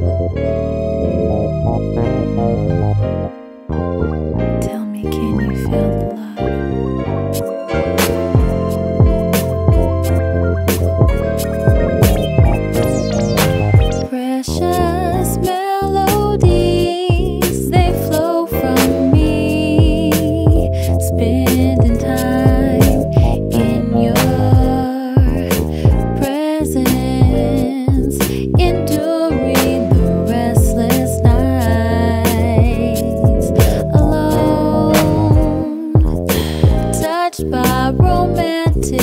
Música touched by romance.